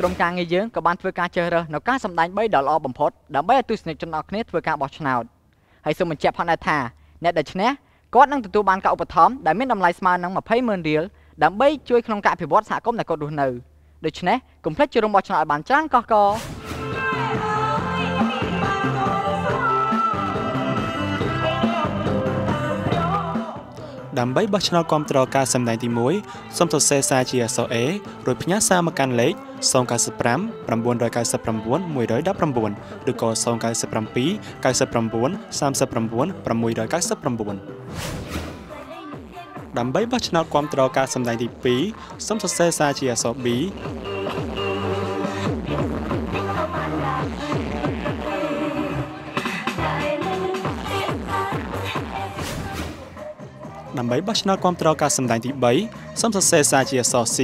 ក្រុមការងារយើងក៏បានធ្វើការជ្រើសរើសនៅការសម្ដែង3ដ៏ល្អបំផុតដើម្បីឲ្យទស្សនិកជនអរគ្នាធ្វើការបោះឆ្នោតហើយសូមបញ្ជាក់ផងដែរថាអ្នកដែលឈ្នះគាត់នឹងទទួលបានការឧបត្ថម្ភដែលមានតម្លៃស្មើនឹង20ម៉ឺនរៀលដើម្បីជួយក្នុងការអភិវឌ្ឍសហគមន៍ដែលគាត់រស់នៅដូច្នេះកុំភ្លេចចូលរួមបោះឆ្នោតឲ្យបានច្រើនកកកដើម្បីបោះឆ្នោតគ្រប់គ្រងការសម្ដែងទី1សូមសរសេរសារជាអក្សរ A រួចផ្ញើសារមកកាន់លេខ 095 999 119ឬក៏097 99 39 699ដើម្បីបោះឆ្នោតគ្រប់គ្រងការសម្ដែងទី2សូមសរសេរសារជាអក្សរ B ដើម្បីបោះឆ្នោតគ្រប់គ្រងការសម្ដែងទី3សូមសរសេរសារជាអក្សរ C